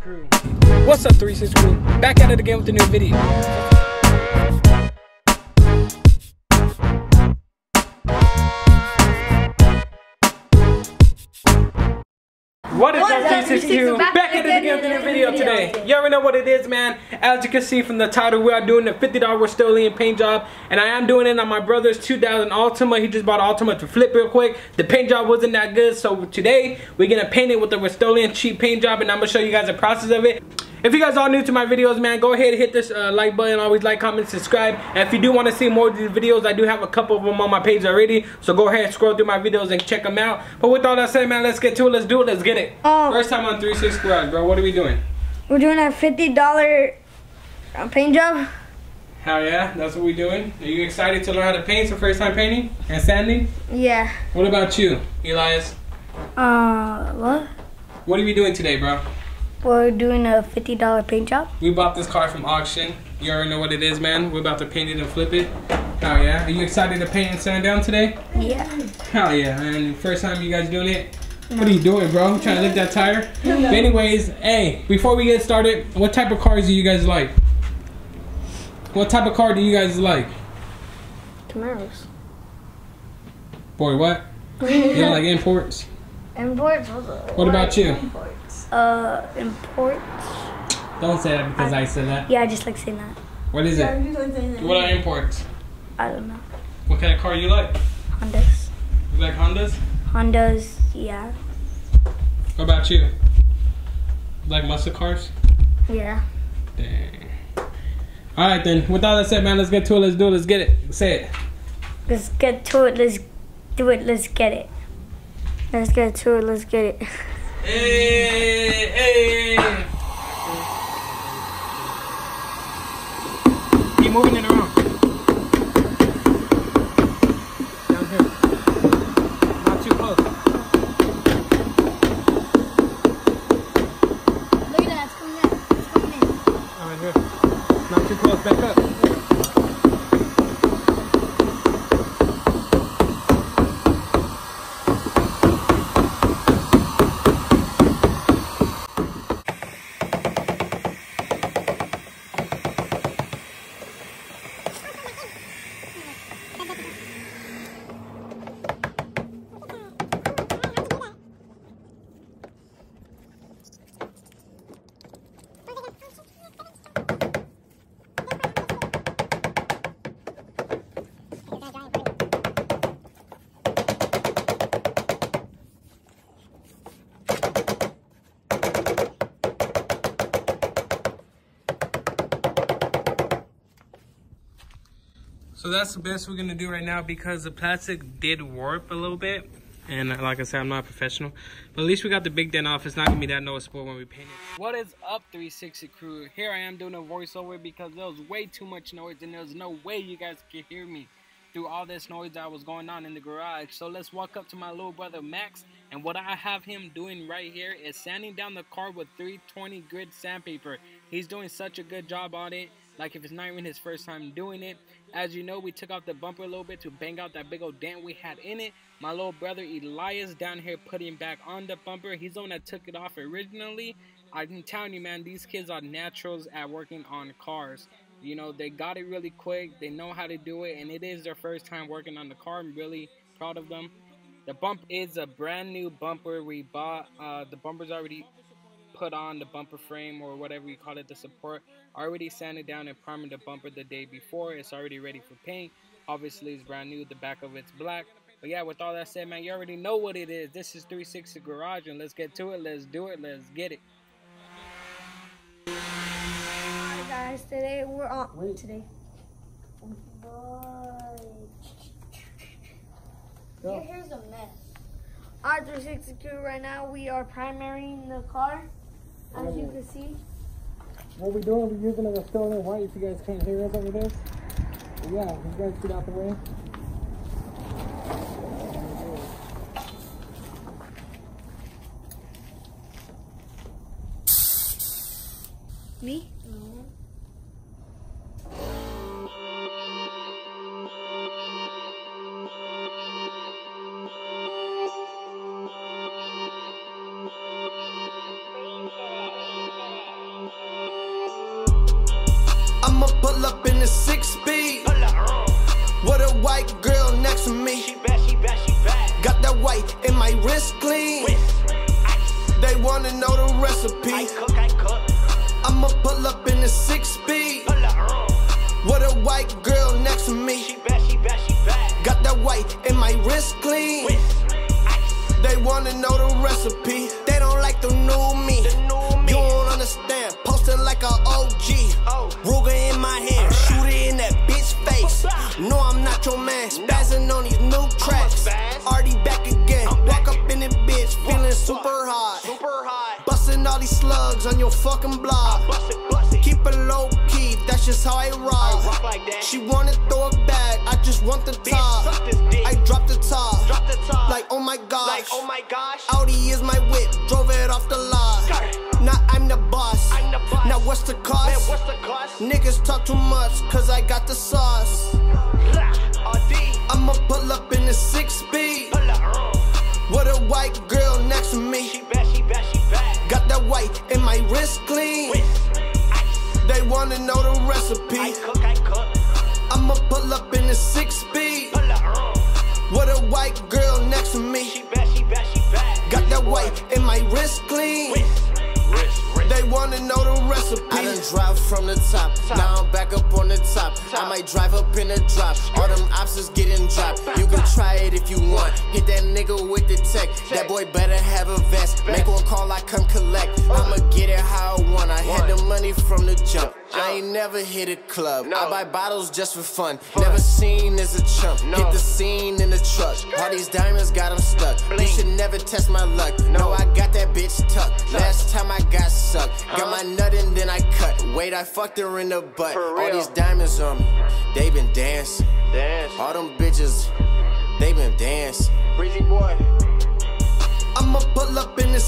crew. What's up 360 crew? Back at it again with a new video. What is up, up, 360 crew? 360? Back, Back at it again with a new video today. You already know what it is, man. As you can see from the title, we are doing the $50 Rust-Oleum paint job. And I am doing it on my brother's 2000 Altima. He just bought Altima to flip real quick. The paint job wasn't that good, so today we're gonna paint it with the Rust-Oleum cheap paint job, and I'm gonna show you guys the process of it. If you guys are new to my videos, man, go ahead and hit this uh, like button. Always like, comment, subscribe. And if you do want to see more of these videos, I do have a couple of them on my page already. So go ahead and scroll through my videos and check them out. But with all that said, man, let's get to it. Let's do it. Let's get it. Um, First time on 360 Garage, bro. What are we doing? We're doing a fifty dollar uh, paint job. Hell yeah, that's what we're doing. Are you excited to learn how to paint for first time painting and sanding? Yeah. What about you, Elias? Uh, what? What are we doing today, bro? We're doing a fifty dollar paint job. We bought this car from auction. You already know what it is, man. We're about to paint it and flip it. Hell yeah. Are you excited to paint and sand down today? Yeah. Hell yeah, man. First time you guys doing it? What are you doing, bro? Trying to lick that tire? But anyways, hey, before we get started, what type of cars do you guys like? What type of car do you guys like? Camaros. Boy, what? You don't like imports? Imports. What about you? Uh, imports. Don't say that because I said that. Yeah, I just like saying that. What is it? What are imports? I don't know. What kind of car you like? Hondas. You like Hondas? Hondas. Yeah. What about you? You like muscle cars? Yeah. Dang. Alright then, with all that said, man, let's get to it. Let's do it. Let's get it. Say it. Let's get to it. Let's do it. Let's get it. Let's get to it. Let's get it. Hey, hey. Keep moving it around. Down here. Not too close. Look at that. It's coming in. It's coming in. All right, here. Not too close. Back up. So that's the best we're gonna do right now because the plastic did warp a little bit. And like I said, I'm not a professional. But at least we got the big dent off. It's not gonna be that noticeable when we paint it. What is up 360 crew? Here I am doing a voiceover because there was way too much noise and there was no way you guys could hear me through all this noise that was going on in the garage. So let's walk up to my little brother Max. And what I have him doing right here is sanding down the car with 320 grit sandpaper. He's doing such a good job on it. Like if it's not even his first time doing it. As you know, we took off the bumper a little bit to bang out that big old dent we had in it. My little brother Elias down here putting back on the bumper. He's the one that took it off originally. I'm telling you, man, these kids are naturals at working on cars. You know, they got it really quick. They know how to do it, and it is their first time working on the car. I'm really proud of them. The bump is a brand new bumper we bought. Uh, the bumper's already put on the bumper frame or whatever you call it, the support. Already sanded down and primed the bumper the day before. It's already ready for paint. Obviously, it's brand new. The back of it's black. But yeah, with all that said, man, you already know what it is. This is 360 Garage, and let's get to it. Let's do it. Let's get it. Hi guys. Today we're on. Wait. Today. Go. Here's a mess. Our 360 crew right now. We are primarying the car. As you can see. What we're doing, we're using a Rust-Oleum white if you guys can't hear us over this. But yeah, you guys get out the way. I'ma pull up in the six speed. With a white girl next to me. She bad, she bad, she bad. Got that white in my wrist clean. They wanna know the recipe. I cook, I cook. I'ma pull up in the six speed. With a white girl next to She me. bad, she bad, she bad. Got that white in my wrist clean. They wanna know the recipe. They don't like the new me. All these slugs on your fucking block. Bust it, bust it. Keep it low key. That's just how I rock. I rock like. She wanna throw it back. I just want the top. suck this dick. I dropped the top. Drop the top. Like, oh my gosh. Like, oh my gosh. Audi is my whip, drove it off the lot. Now I'm the boss. I'm the boss. Now what's the cost? Man, what's the cost? Niggas talk too much, cause I got the sauce. I'ma pull up in the six speed. With a white girl next to me. White in my wrist clean. They wanna know the recipe. I cook, I cook. I'ma pull up in the six speed. With a white girl next to She me. bad, she bad, she bad. Got that white in my wrist clean. Wanna know the recipe. I done drive from the top. Now I'm back up on the top. I might drive up in a drop. All them ops is getting dropped. You can try it if you want. Hit that nigga with the tech. That boy better have a vest. Make one call, I come collect. I'ma get it how I want. I had the money from the jump. I ain't never hit a club. I buy bottles just for fun. Never seen as a chump. Hit the scene in the truck. All these diamonds got them stuck. You should never test my luck. No, I got that bitch tucked. Last time I got sucked. Got my nut and then I cut. Wait, I fucked her in the butt. All these diamonds on me. They been dancing. Dance. All them bitches. They been dancing. Breezy boy. I'ma pull up in the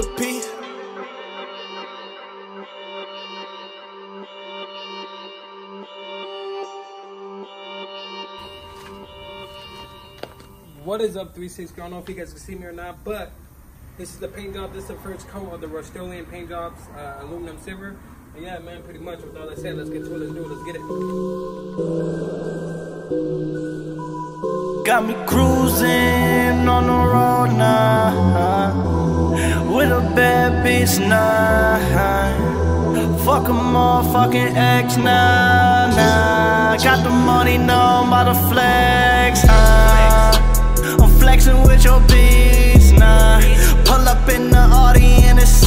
recipe. What is up, 360? I don't know if you guys can see me or not, but this is the paint job. This is the first coat of the Rust-Oleum paint jobs, uh, aluminum silver. And yeah, man, pretty much with all that said, let's get to it. Let's do it. Let's get it. Got me cruising on the road now With a bad bitch now Fuck a motherfucking ex now, nah. Got the money, know I'm about to flex huh? I'm flexing with your bitch nah. Pull up in the Audi and it's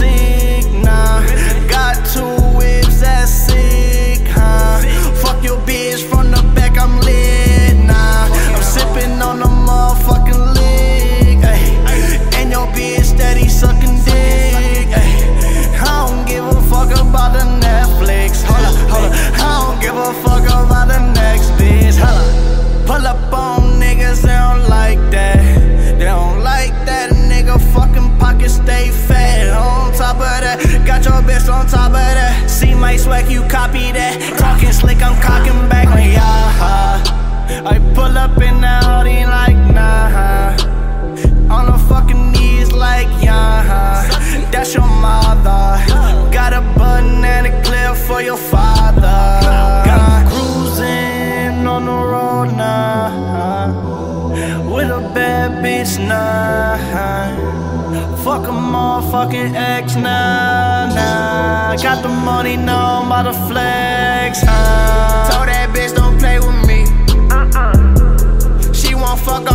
money, know I'm about to flex huh? Told that bitch don't play with me uh-uh. she won't fuck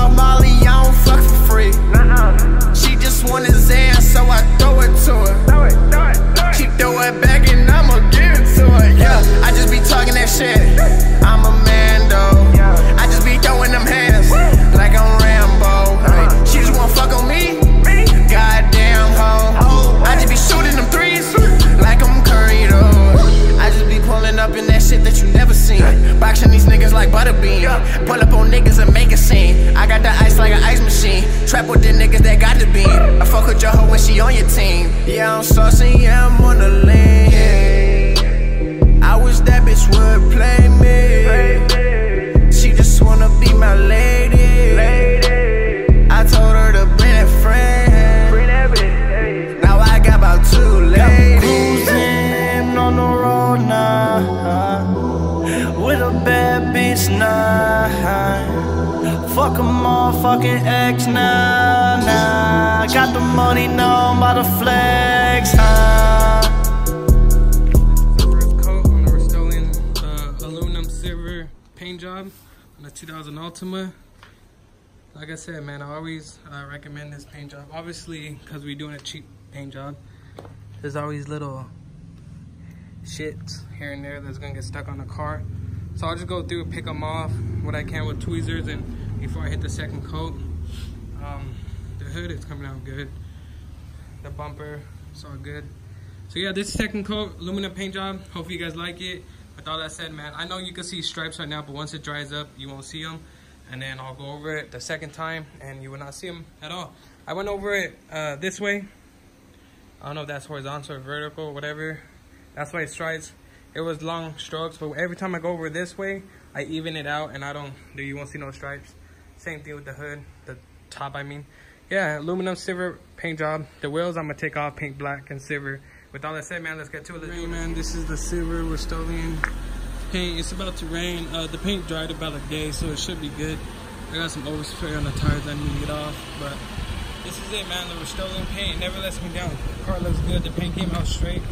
Up on niggas and make a scene. I got the ice like an ice machine. Trap with the niggas that got the beam. I fuck with your hoe when she on your team. Yeah, I'm saucy, yeah, I'm on the lean. Motherfucking ex now. Got the money now, I'm about to flex. Huh? uh, paint job on the 2000 Altima. Like I said, man, I always uh, recommend this paint job. Obviously, because we're doing a cheap paint job, there's always little shit here and there that's gonna get stuck on the car. So I'll just go through, and pick them off what I can with tweezers, and before I hit the second coat, um, the hood is coming out good. The bumper, it's all good. So yeah, this second coat aluminum paint job. Hopefully you guys like it. With all that said, man, I know you can see stripes right now, but once it dries up, you won't see them. And then I'll go over it the second time, and you will not see them at all. I went over it uh, this way. I don't know if that's horizontal or vertical, whatever. That's why it stripes. It was long strokes, but every time I go over this way, I even it out, and I don't. You won't see no stripes. Same thing with the hood, the top. I mean, yeah, aluminum silver paint job. The wheels I'm gonna take off, paint black and silver. With all that said, man, let's get to it. Let's rain, man. This is the silver paint. It's about to rain. Uh, the paint dried about a day, so it should be good. I got some overspray on the tires I need to get off, but this is it, man. The Rust-Oleum paint never lets me down. The car looks good. The paint came out straight.